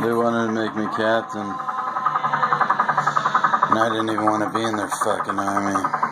They wanted to make me captain. And I didn't even want to be in their fucking army.